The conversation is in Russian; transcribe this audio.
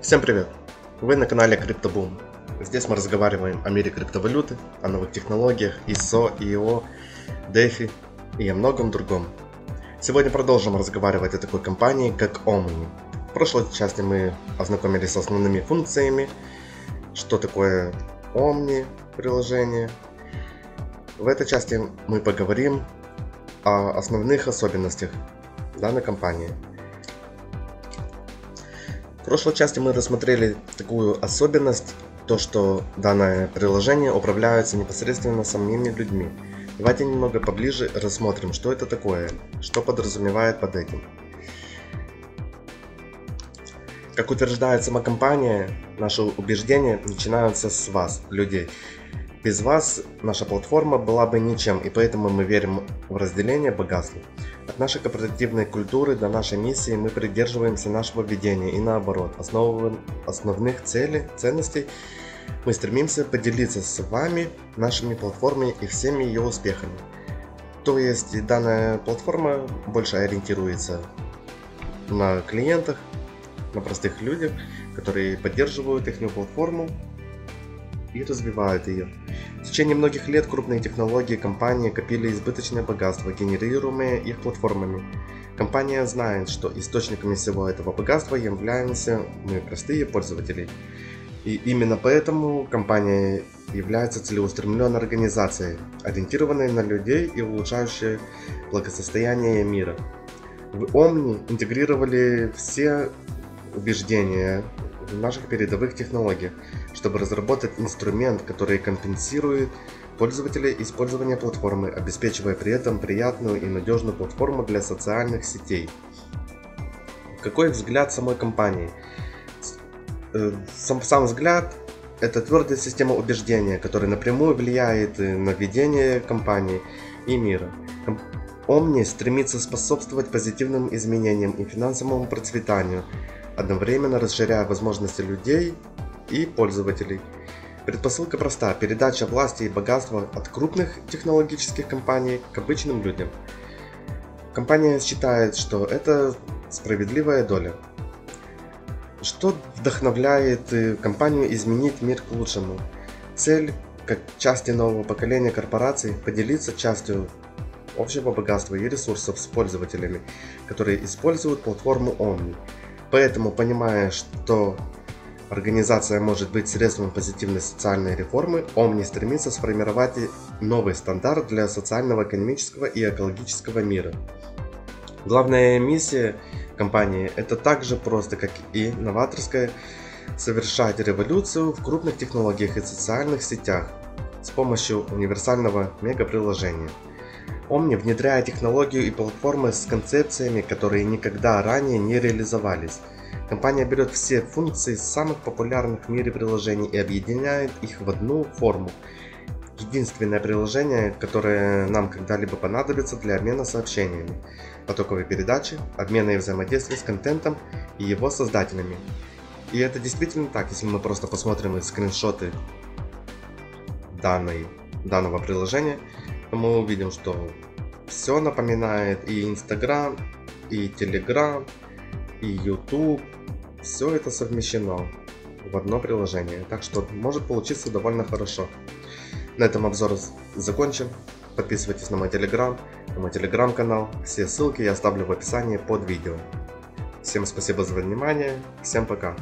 Всем привет! Вы на канале CryptoBoom. Здесь мы разговариваем о мире криптовалюты, о новых технологиях, ISO, IO, DeFi и о многом другом. Сегодня продолжим разговаривать о такой компании, как Omni. В прошлой части мы ознакомились с основными функциями, что такое Omni приложение. В этой части мы поговорим о основных особенностях данной компании. В прошлой части мы рассмотрели такую особенность, то что данное приложение управляется непосредственно самими людьми. Давайте немного поближе рассмотрим, что это такое, что подразумевает под этим. Как утверждает сама компания, наши убеждения начинаются с вас, людей. Без вас наша платформа была бы ничем, и поэтому мы верим в разделение богатства. От нашей корпоративной культуры до нашей миссии мы придерживаемся нашего видения и наоборот, основ... основных целей, ценностей мы стремимся поделиться с вами нашими платформами и всеми ее успехами. То есть данная платформа больше ориентируется на клиентах, на простых людях, которые поддерживают их платформу и развивают ее. В течение многих лет крупные технологии компании копили избыточное богатство, генерируемое их платформами. Компания знает, что источниками всего этого богатства являемся мы, простые пользователи. И именно поэтому компания является целеустремленной организацией, ориентированной на людей и улучшающей благосостояние мира. В Omni интегрировали все убеждения наших передовых технологиях, чтобы разработать инструмент, который компенсирует пользователя использования платформы, обеспечивая при этом приятную и надежную платформу для социальных сетей. Какой взгляд самой компании? Э, сам, сам взгляд – это твердая система убеждения, которая напрямую влияет на ведение компании и мира. Omni стремится способствовать позитивным изменениям и финансовому процветанию, одновременно расширяя возможности людей и пользователей. Предпосылка проста – передача власти и богатства от крупных технологических компаний к обычным людям. Компания считает, что это справедливая доля. Что вдохновляет э, компанию изменить мир к лучшему? Цель, как части нового поколения корпораций, поделиться частью общего богатства и ресурсов с пользователями, которые используют платформу Omni – Поэтому, понимая, что организация может быть средством позитивной социальной реформы, Omni стремится сформировать новый стандарт для социального, экономического и экологического мира. Главная миссия компании – это так же просто, как и новаторская, совершать революцию в крупных технологиях и социальных сетях с помощью универсального мегаприложения – Omni внедряет технологию и платформы с концепциями, которые никогда ранее не реализовались. Компания берет все функции самых популярных в мире приложений и объединяет их в одну форму. Единственное приложение, которое нам когда-либо понадобится для обмена сообщениями, потоковой передачи, обмена и взаимодействия с контентом и его создателями. И это действительно так, если мы просто посмотрим скриншоты данной, данного приложения, мы увидим, что все напоминает и Инстаграм, и Телеграм, и YouTube. Все это совмещено в одно приложение. Так что может получиться довольно хорошо. На этом обзор закончим. Подписывайтесь на мой телеграм, на мой телеграм-канал. Все ссылки я оставлю в описании под видео. Всем спасибо за внимание. Всем пока.